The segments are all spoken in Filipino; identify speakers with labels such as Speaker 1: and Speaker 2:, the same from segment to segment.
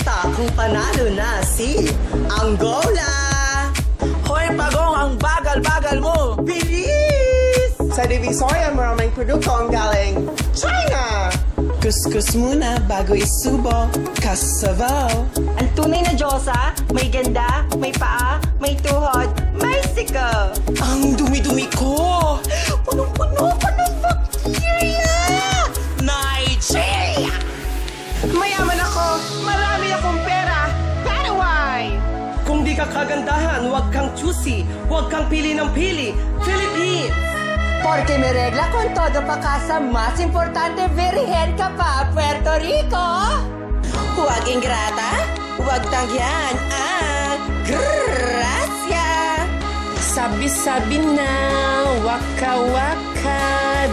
Speaker 1: gluta kung panalo na si Angola.
Speaker 2: Hoy, Pagong, ang bagal-bagal mo!
Speaker 1: Bilis! Sa Divisoria, maraming produkto ang galing China.
Speaker 2: Kuskus muna bago isubo. Kasabaw.
Speaker 1: Ang tunay na Diyosa, may ganda, may paa, may tuhod, may sika.
Speaker 2: Ang dumi-dumi ko!
Speaker 1: Punong-puno pa ng bacteria!
Speaker 2: Nigeria!
Speaker 1: Mayaman
Speaker 3: Kung di ka kagandahan, huwag kang choosy, huwag kang pili ng pili. Philippines!
Speaker 1: Porque me regla con todo pa casa, más importante virgen ka pa, Puerto Rico.
Speaker 2: Huwag ingrata, huwag tangyan ang gracia. Sabi-sabi na, waka-waka,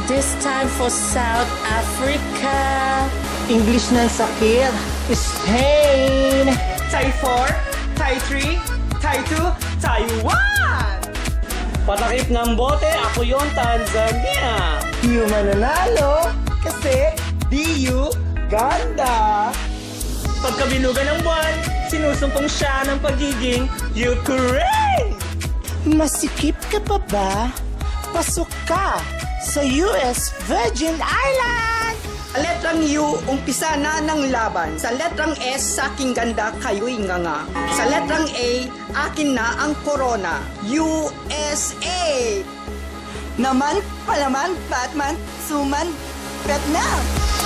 Speaker 2: this time for South Africa.
Speaker 1: English ng sakit, Spain.
Speaker 3: Taiwan! Patakip ng bote, ako yon Tanzania!
Speaker 1: Di mananalo kasi di you ganda.
Speaker 3: Pagkabilugan ng buwan, sinusumpong siya ng pagiging Ukraine!
Speaker 2: Masikip ka pa ba? Pasok ka sa US Virgin Island!
Speaker 1: Letrang U, umpisa na ng laban. Sa letrang S, sa aking ganda, kayo'y nganga. Sa letrang A, akin na ang corona. USA! Naman, palaman, Batman, suman, Vietnam!